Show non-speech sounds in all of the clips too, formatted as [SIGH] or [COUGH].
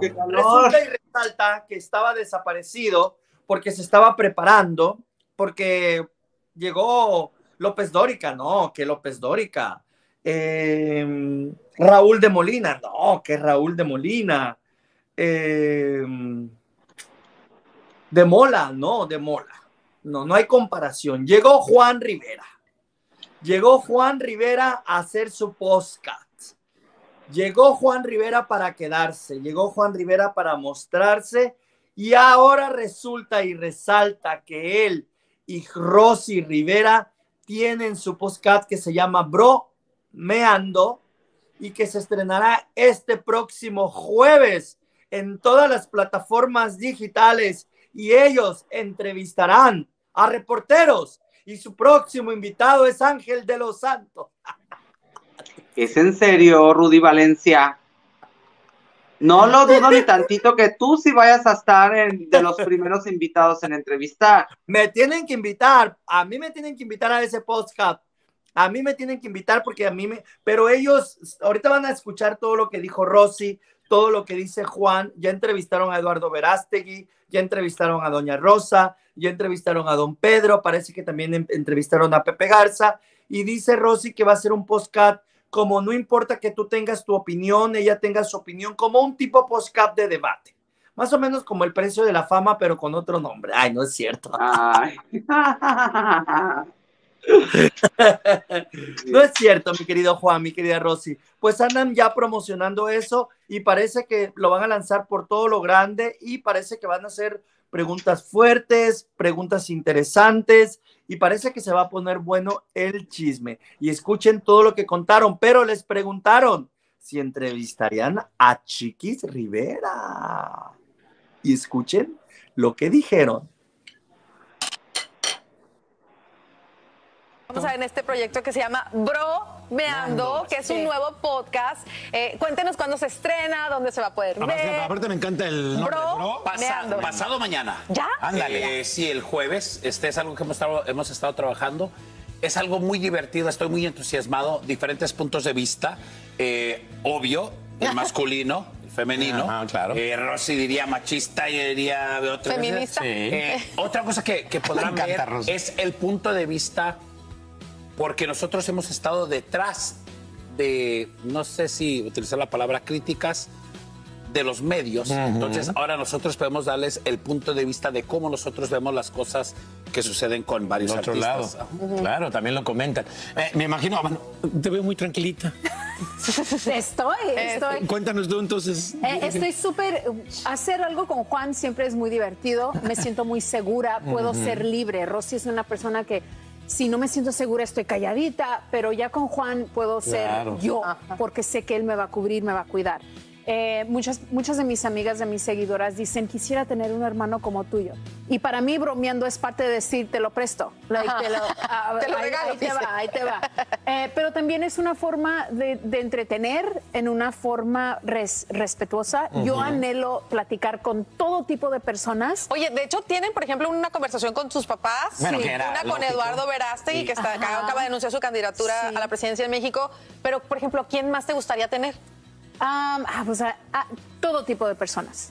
Resulta y resalta que estaba desaparecido porque se estaba preparando, porque llegó López Dórica, no, que López Dórica. Em, Raúl de Molina, no, que Raúl de Molina. Em, de Mola, no, de Mola. No, no hay comparación. Llegó Juan Rivera. Llegó Juan Rivera a hacer su podcast. Llegó Juan Rivera para quedarse. Llegó Juan Rivera para mostrarse. Y ahora resulta y resalta que él y Rosy Rivera tienen su podcast que se llama Bro Meando y que se estrenará este próximo jueves en todas las plataformas digitales y ellos entrevistarán a reporteros y su próximo invitado es Ángel de los Santos. [LAUGHS] ¿Es en serio, Rudy Valencia? No lo dudo ni tantito que tú sí vayas a estar en, de los primeros invitados en entrevistar. Me tienen que invitar, a mí me tienen que invitar a ese podcast. A mí me tienen que invitar porque a mí me, pero ellos ahorita van a escuchar todo lo que dijo Rosy, todo lo que dice Juan, ya entrevistaron a Eduardo Verástegui, ya entrevistaron a Doña Rosa, ya entrevistaron a Don Pedro, parece que también entrevistaron a Pepe Garza y dice Rosy que va a ser un podcast como no importa que tú tengas tu opinión, ella tenga su opinión, como un tipo postcap de debate. Más o menos como el precio de la fama, pero con otro nombre. Ay, no es cierto. [LAUGHS] no es cierto, mi querido Juan, mi querida Rosy. Pues andan ya promocionando eso y parece que lo van a lanzar por todo lo grande y parece que van a hacer preguntas fuertes, preguntas interesantes y parece que se va a poner bueno el chisme. Y escuchen todo lo que contaron, pero les preguntaron si entrevistarían a Chiquis Rivera. Y escuchen lo que dijeron. Vamos a ver en este proyecto que se llama Bro Meando, que es un nuevo podcast. Eh, cuéntenos cuándo se estrena, dónde se va a poder ver. Aparte, me encanta el nombre. Bro, Meando. pasado mañana. ¿Ya? Ándale. Eh, sí, el jueves. Este es algo que hemos estado, hemos estado trabajando. Es algo muy divertido, estoy muy entusiasmado. Diferentes puntos de vista. Eh, obvio, el [LAUGHS] masculino, el femenino. Ajá, claro. Eh, Rosy diría machista y diría otra Feminista. Eh, otra cosa que, que [LAUGHS] podrán encanta, ver Rosy. es el punto de vista, porque nosotros hemos estado detrás de, no sé si utilizar la palabra críticas, de los medios. Entonces, ahora nosotros podemos darles el punto de vista de cómo nosotros vemos las cosas que suceden con varios otro lado. artistas. Claro, también lo comentan. Eh, me imagino, bueno, te veo muy tranquilita. [LAUGHS] Estoy, estoy. Cuéntanos tú entonces. Eh, estoy súper. Hacer algo con Juan siempre es muy divertido. Me siento muy segura. Puedo ser libre. Rosy es una persona que. Si no me siento segura, estoy calladita, pero ya con Juan puedo ser Claro. yo, porque sé que él me va a cubrir, me va a cuidar. Eh, muchas, muchas de mis amigas, de mis seguidoras dicen, quisiera tener un hermano como tuyo. Y para mí, bromeando, es parte de decir, te lo presto. Like, te lo, ah, [LAUGHS] Te lo ahí- regalo, ahí te va, ahí te va. Eh, pero también es una forma de, de entretener en una forma res- respetuosa. Yo anhelo platicar con todo tipo de personas. Oye, de hecho, tienen, por ejemplo, una conversación con sus papás. Bueno, que era una con. Eduardo Verástegui, que está, acaba de anunciar su candidatura Sí. a la presidencia de México. Pero, por ejemplo, ¿quién más te gustaría tener? Am, ah, pues, ah, ah, todo tipo de personas.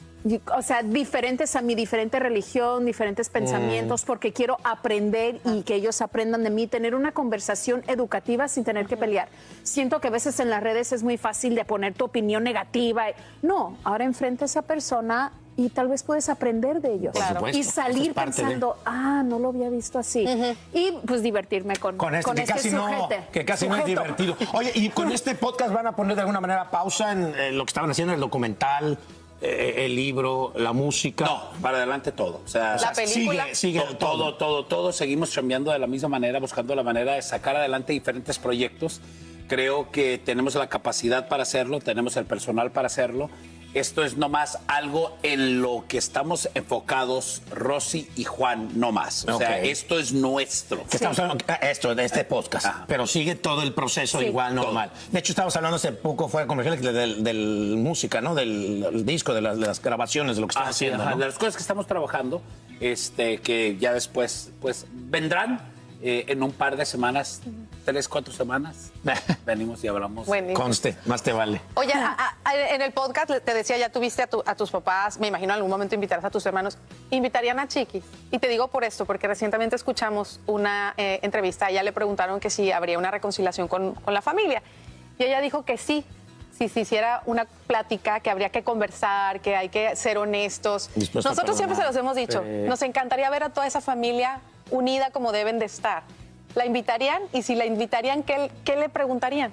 O sea, diferentes a mi diferente religión, diferentes pensamientos, porque quiero aprender y que ellos aprendan de mí, tener una conversación educativa sin tener que pelear. Siento que a veces en las redes es muy fácil de poner tu opinión negativa. No, ahora enfrenta a esa persona y tal vez puedes aprender de ellos. Y es salir de- pensando, ah, no lo había visto así. Y pues divertirme con, Con este, que, este casi no, sujete- que casi no es divertido. Oye, y con este podcast van a poner de alguna manera pausa en eh, lo que estaban haciendo, el documental, eh, el libro, la música. No, para adelante todo. O sea, La película. Sigue, sigue todo, todo, todo, todo. Seguimos cambiando de la misma manera, buscando la manera de sacar adelante diferentes proyectos. Creo que tenemos la capacidad para hacerlo, tenemos el personal para hacerlo. Esto es nomás algo en lo que estamos enfocados Rosy y Juan, no más. O sea, esto es nuestro. Estamos hablando, ah, esto, de este podcast, Ajá. pero sigue todo el proceso Sí. igual normal. De hecho, estábamos hablando hace poco, fue comercial del, del música, ¿no? Del, del disco, de las, de las grabaciones, de lo que están Ah, sí, haciendo. de las cosas que estamos trabajando, este, que ya después, pues, vendrán. Eh, en un par de semanas, tres, cuatro semanas, [LAUGHS] venimos y hablamos. Buenísimo. Conste, más te vale. Oye, a- a- en el podcast te decía, ya tuviste a, tu- a tus papás, me imagino en algún momento invitarás a tus hermanos, invitarían a Chiquis. Y te digo por esto, porque recientemente escuchamos una eh, entrevista, a ella le preguntaron que si habría una reconciliación con, con la familia. Y ella dijo que sí, si se hiciera una plática, que habría que conversar, que hay que ser honestos. Dispuesto a Nosotros siempre se los hemos dicho, Sí. nos encantaría ver a toda esa familia unida como deben de estar. ¿La invitarían? Y si la invitarían, ¿qué, qué le preguntarían?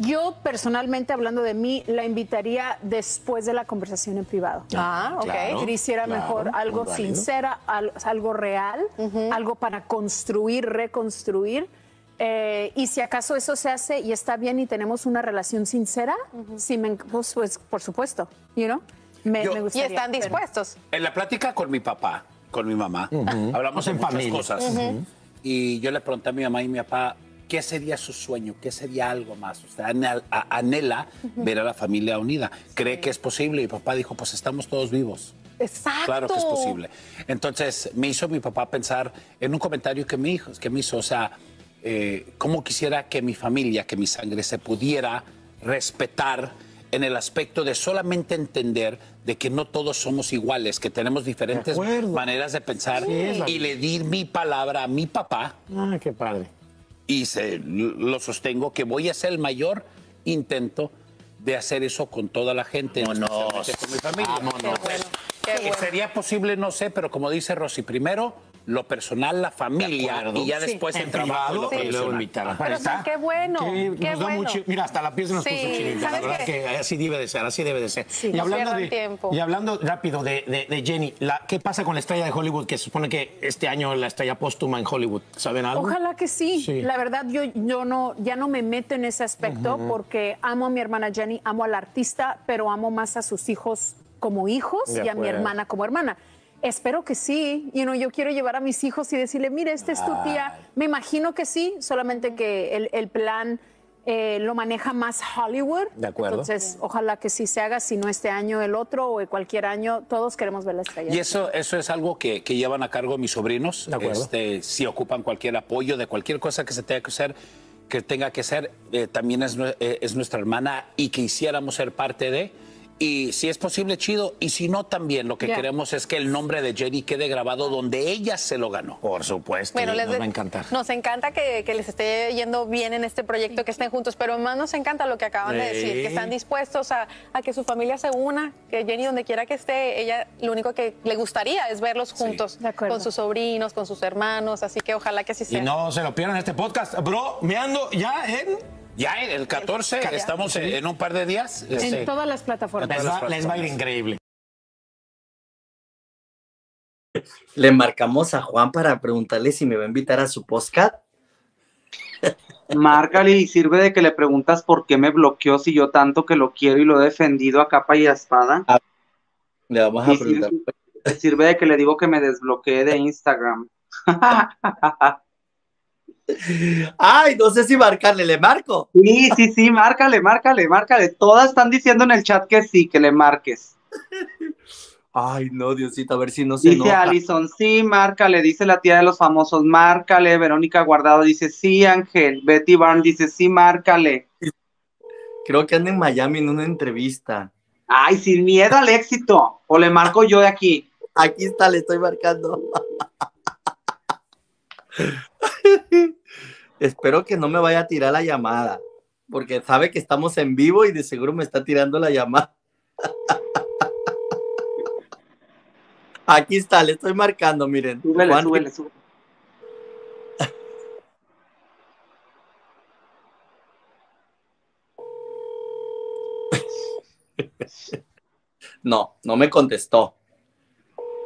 Yo personalmente, hablando de mí, la invitaría después de la conversación en privado. Ah, ok. claro. que hiciera claro, mejor algo sincera, al- algo real, algo para construir, reconstruir. Eh, y si acaso eso se hace y está bien y tenemos una relación sincera, sí me, pues, pues, por supuesto, you know, me, Yo- me Y gustaría. están pero- dispuestos. En la plática con mi papá, con mi mamá, hablamos de En muchas familia. cosas. Y yo le pregunté a mi mamá y mi papá, ¿qué sería su sueño? ¿Qué sería algo más? Usted anhela, ver a la familia unida. ¿Cree que es posible? Y mi papá dijo, pues estamos todos vivos. Exacto. Claro que es posible. Entonces, me hizo mi papá pensar en un comentario que me, hizo, que me hizo, o sea, eh, cómo quisiera que mi familia, que mi sangre se pudiera respetar en el aspecto de solamente entender de que no todos somos iguales, que tenemos diferentes De maneras de pensar Sí, y le di mi palabra a mi papá Ah, qué padre. y se, lo sostengo que voy a hacer el mayor intento de hacer eso con toda la gente, especialmente con mi familia. Qué bueno, qué bueno. Sería posible, no sé, pero como dice Rosy, primero lo personal, la familia, y ya Sí. después En el trabajo. y luego invitar. Pero, o sea, qué bueno, Que qué nos da bueno. mucho- mira, hasta la piel se nos Sí, puso chinita. La ¿sabes verdad qué? que así debe de ser, así debe de ser. y, hablando pierdan de, tiempo. y hablando rápido de, de- de Jenny, la- ¿qué pasa con la estrella de Hollywood? Que se supone que este año la estrella póstuma en Hollywood. ¿Saben algo? Ojalá que sí. Sí. La verdad, yo, yo no, ya no me meto en ese aspecto porque amo a mi hermana Jenny, amo al artista, pero amo más a sus hijos como hijos y a mi hermana como hermana. Espero que sí. You know, yo quiero llevar a mis hijos y decirle, mire, esta es tu tía. Me imagino que sí, solamente que el, el plan eh, lo maneja más Hollywood. De acuerdo. Entonces, ojalá que sí se haga, si no este año, el otro o cualquier año. Todos queremos ver la estrella. Y eso, eso es algo que, que llevan a cargo mis sobrinos. De acuerdo. Este, si ocupan cualquier apoyo de cualquier cosa que se tenga que hacer, que tenga que ser, eh, también es, eh, es nuestra hermana y quisiéramos ser parte de. Y si es posible, chido. Y si no, también lo que queremos es que el nombre de Jenny quede grabado donde ella se lo ganó. Por supuesto, Bueno, les nos va a encantar. Nos encanta que, que les esté yendo bien en este proyecto, que estén juntos, pero más nos encanta lo que acaban de decir, Sí. que están dispuestos a, a que su familia se una, que Jenny donde quiera que esté, ella lo único que le gustaría es verlos juntos, De acuerdo. con sus sobrinos, con sus hermanos, así que ojalá que así sea. Y no se lo pierdan este podcast. Bro, me ando ya en... Ya en el 14, Ya. estamos en, en un par de días. este, En todas las plataformas. Les va, les va a ir increíble. Le marcamos a Juan para preguntarle si me va a invitar a su podcast. [LAUGHS] Márcale y sirve de que le preguntas por qué me bloqueó si yo tanto que lo quiero y lo he defendido a capa y a espada. Le vamos a Y preguntar. sirve, sirve de que le digo que me desbloquee de Instagram. [LAUGHS] Ay, no sé si marcarle, le marco. Sí, sí, sí, márcale, márcale, márcale. Todas están diciendo en el chat que sí, que le marques. Ay, no, Diosito, a ver si no se Dice enoja. Alison, sí, márcale, dice la tía de los famosos, márcale. Verónica Guardado dice, sí, Ángel. Betty Barn dice, sí, márcale. Creo que anda en Miami en una entrevista. Ay, sin miedo al éxito. O le marco yo de aquí. Aquí está, le estoy marcando. [LAUGHS] Espero que no me vaya a tirar la llamada, porque sabe que estamos en vivo y de seguro me está tirando la llamada. [LAUGHS] Aquí está, le estoy marcando, miren. Súbele, Juan- súbele, súbele. [LAUGHS] No, no me contestó.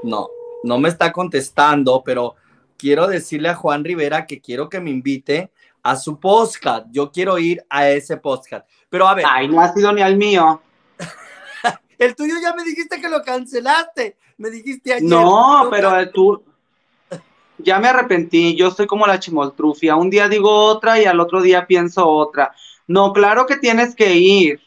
No, no me está contestando, pero quiero decirle a Juan Rivera que quiero que me invite a su podcast. Yo quiero ir a ese podcast. Pero a ver, Ay, no ha sido ni al mío. [LAUGHS] el tuyo ya me dijiste que lo cancelaste. Me dijiste ayer. No, pero tú. Ya me arrepentí. Yo soy como la chimoltrufia. Un día digo otra y al otro día pienso otra. No, claro que tienes que ir.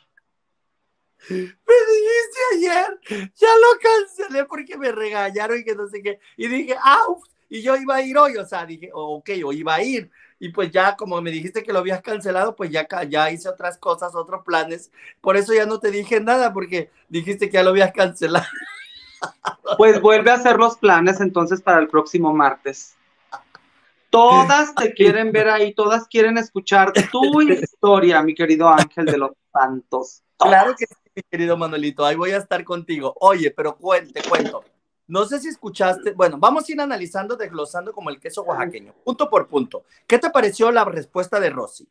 Me dijiste ayer. Ya lo cancelé porque me regañaron y que no sé qué. Y dije, ah, y yo iba a ir hoy, o sea, dije, ok, yo iba a ir. Y pues ya, como me dijiste que lo habías cancelado, pues ya, ya hice otras cosas, otros planes. Por eso ya no te dije nada, porque dijiste que ya lo habías cancelado. [LAUGHS] Pues vuelve a hacer los planes entonces para el próximo martes. Todas te [LAUGHS] quieren ver ahí, todas quieren escuchar tu [LAUGHS] historia, mi querido Ángel de los Santos. Claro que sí, mi querido Manuelito, ahí voy a estar contigo. Oye, pero cuente, cuento. No sé si escuchaste, bueno, vamos a ir analizando, desglosando como el queso oaxaqueño, punto por punto. ¿Qué te pareció la respuesta de Rosy?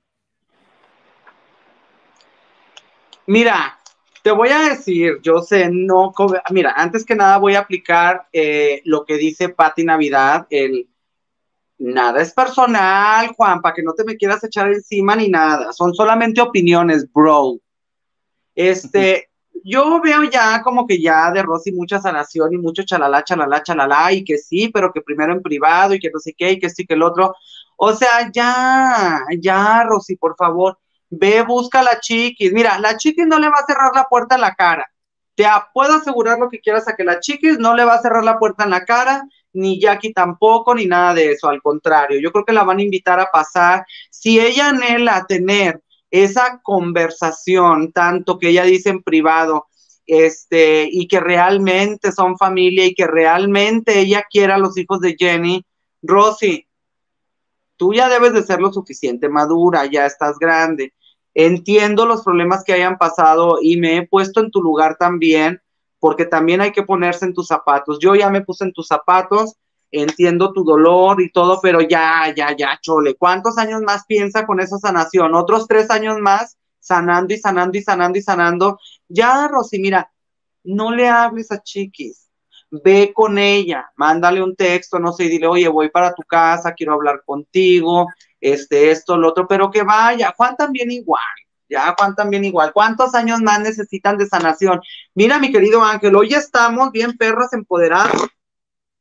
Mira, te voy a decir, yo sé, no, mira, antes que nada voy a aplicar eh, lo que dice Patti Navidad, el nada es personal, Juan, para que no te me quieras echar encima ni nada, son solamente opiniones, bro. Este, yo veo ya como que ya de Rosy mucha sanación y mucho chalala, chalala, chalala, y que sí, pero que primero en privado y que no sé qué, y que sí, que el otro. O sea, ya, ya, Rosy, por favor, ve, busca a la chiquis. Mira, la chiquis no le va a cerrar la puerta en la cara. Te puedo asegurar lo que quieras a que la chiquis no le va a cerrar la puerta en la cara, ni Jackie tampoco, ni nada de eso. Al contrario, yo creo que la van a invitar a pasar. Si ella anhela tener esa conversación, tanto que ella dice en privado, este, y que realmente son familia y que realmente ella quiera a los hijos de Jenny, Rosy, tú ya debes de ser lo suficiente madura, ya estás grande. Entiendo los problemas que hayan pasado y me he puesto en tu lugar también, porque también hay que ponerse en tus zapatos. Yo ya me puse en tus zapatos entiendo tu dolor y todo, pero ya, ya, ya, chole, ¿cuántos años más piensa con esa sanación? Otros tres años más sanando y sanando y sanando y sanando. Ya, Rosy, mira, no le hables a Chiquis, ve con ella, mándale un texto, no sé, dile, oye, voy para tu casa, quiero hablar contigo, este, esto, lo otro, pero que vaya, Juan también igual. Ya, Juan también igual. ¿Cuántos años más necesitan de sanación? Mira, mi querido Ángel, hoy estamos bien perros empoderados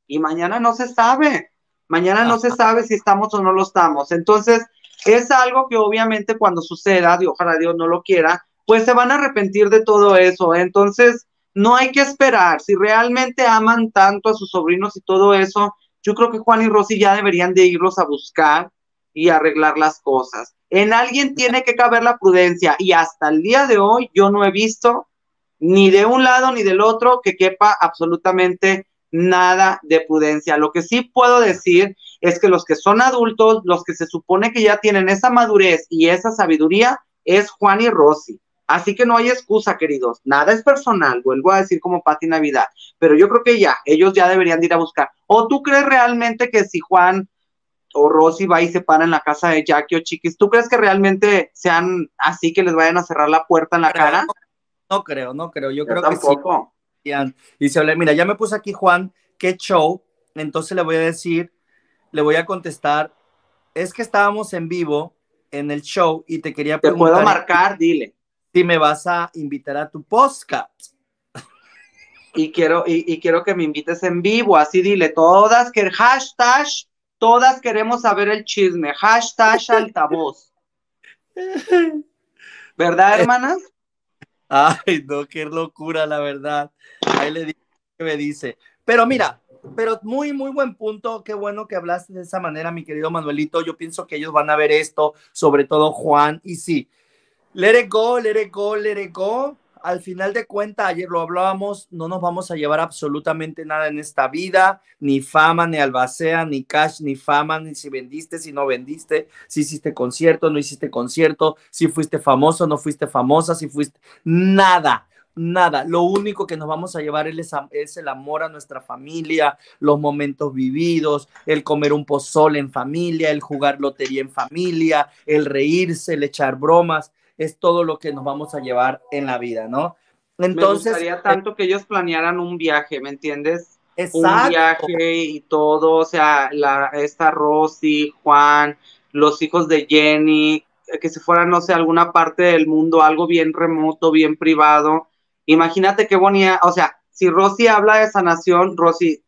y mañana no se sabe. Mañana no se sabe si estamos o no lo estamos. Entonces, es algo que obviamente cuando suceda, y ojalá Dios no lo quiera, pues se van a arrepentir de todo eso. Entonces, no hay que esperar. Si realmente aman tanto a sus sobrinos y todo eso, yo creo que Juan y Rosy ya deberían de irlos a buscar y arreglar las cosas. En alguien tiene que caber la prudencia y hasta el día de hoy yo no he visto ni de un lado ni del otro que quepa absolutamente nada de prudencia. Lo que sí puedo decir es que los que son adultos, los que se supone que ya tienen esa madurez y esa sabiduría, es Juan y Rosy. Así que no hay excusa, queridos. Nada es personal, vuelvo a decir como Pati Navidad. Pero yo creo que ya, ellos ya deberían de ir a buscar. ¿O tú crees realmente que si Juan o Rosy va y se para en la casa de Jackie o Chiquis, ¿tú crees que realmente sean así que les vayan a cerrar la puerta en la cara? No creo, no creo. Yo, creo que sí y se habla, mira, ya me puse aquí Juan, qué show, entonces le voy a decir, le voy a contestar, es que estábamos en vivo en el show y te quería preguntar. Te puedo marcar, dile. Si me vas a invitar a tu podcast. [LAUGHS] Y quiero, y, quiero que me invites en vivo, así dile, todas que hashtag, todas queremos saber el chisme, hashtag [LAUGHS] altavoz. ¿Verdad, hermanas? Ay, no, qué locura, la verdad. Ahí le digo que me dice. Pero mira, pero muy, muy buen punto. Qué bueno que hablaste de esa manera, mi querido Manuelito. Yo pienso que ellos van a ver esto, sobre todo Juan. Y sí, let it go, let it go, let it go al final de cuentas, ayer lo hablábamos, no nos vamos a llevar absolutamente nada en esta vida, ni fama, ni albacea, ni cash, ni fama, ni si vendiste, si no vendiste, si hiciste concierto, no hiciste concierto, si fuiste famoso, no fuiste famosa, si fuiste nada. Nada, lo único que nos vamos a llevar es, el amor a nuestra familia, los momentos vividos, el comer un pozole en familia, el jugar lotería en familia, el reírse, el echar bromas es todo lo que nos vamos a llevar en la vida, ¿no? Entonces. Me gustaría tanto que ellos planearan un viaje, ¿me entiendes? Exacto. Un viaje y todo, o sea, la, esta Rosy, Juan, los hijos de Jenny, que se fueran, no sé, a alguna parte del mundo, algo bien remoto, bien privado. Imagínate qué bonita, o sea, si Rosy habla de sanación, Rosy,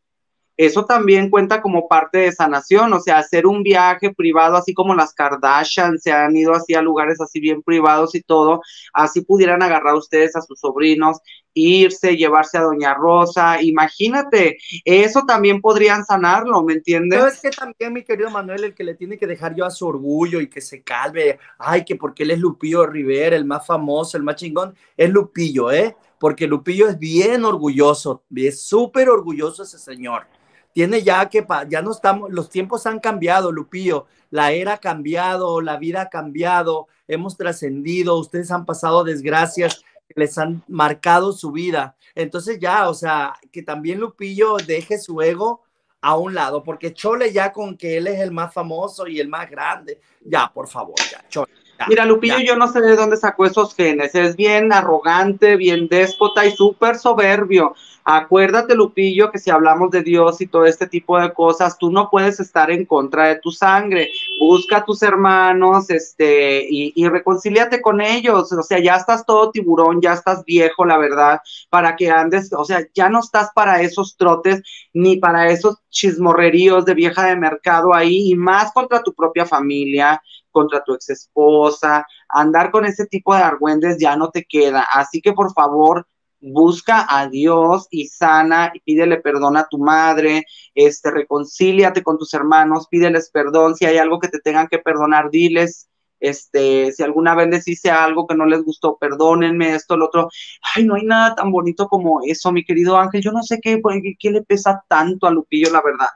eso también cuenta como parte de sanación, o sea, hacer un viaje privado, así como las Kardashian se han ido así a lugares así bien privados y todo, así pudieran agarrar ustedes a sus sobrinos, irse, llevarse a Doña Rosa, imagínate, eso también podrían sanarlo, ¿me entiendes? Pero es que también, mi querido Manuel, el que le tiene que dejar yo a su orgullo y que se calve, ay, que porque él es Lupillo Rivera, el más famoso, el más chingón, es Lupillo, ¿eh? Porque Lupillo es bien orgulloso, es súper orgulloso ese señor tiene ya que, ya no estamos, los tiempos han cambiado, Lupillo, la era ha cambiado, la vida ha cambiado, hemos trascendido, ustedes han pasado desgracias que les han marcado su vida. Entonces ya, o sea, que también Lupillo deje su ego a un lado, porque Chole ya con que él es el más famoso y el más grande, ya, por favor, ya, Chole. Mira, Lupillo, yo no sé de dónde sacó esos genes. Es bien arrogante, bien déspota y súper soberbio. Acuérdate, Lupillo, que si hablamos de Dios y todo este tipo de cosas, tú no puedes estar en contra de tu sangre. Busca a tus hermanos, este, y, y reconcíliate con ellos. O sea, ya estás todo tiburón, ya estás viejo, la verdad, para que andes, o sea, ya no estás para esos trotes ni para esos chismorreríos de vieja de mercado ahí, y más contra tu propia familia, contra tu ex esposa. Andar con ese tipo de argüendes ya no te queda. Así que por favor, busca a Dios y sana y pídele perdón a tu madre, este, reconcíliate con tus hermanos, pídeles perdón, si hay algo que te tengan que perdonar, diles, este, si alguna vez les hice algo que no les gustó, perdónenme esto, lo otro. Ay, no hay nada tan bonito como eso, mi querido Ángel. Yo no sé qué, qué, le pesa tanto a Lupillo, la verdad.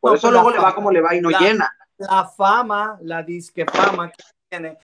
Por eso pues luego le va como le va y no llena. La fama, la disque fama que tiene,